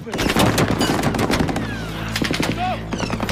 Open! Stop!